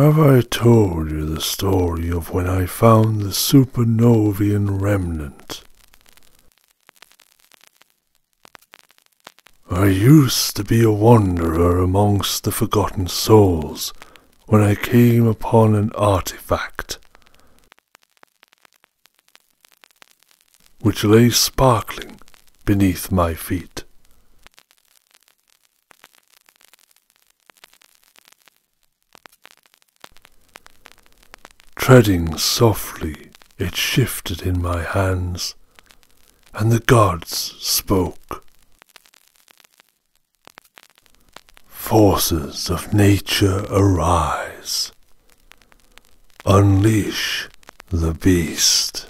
Have I told you the story of when I found the supernovian remnant? I used to be a wanderer amongst the forgotten souls when I came upon an artifact which lay sparkling beneath my feet. Treading softly, it shifted in my hands, and the gods spoke. Forces of nature arise. Unleash the beast.